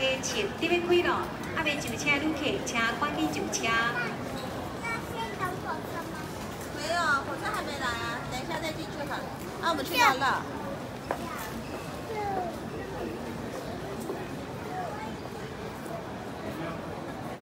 哎，车准备开了，啊，未上车，你客请，赶紧上车。没有，火车还没来啊，等一下再进去好。啊，我们去哪了？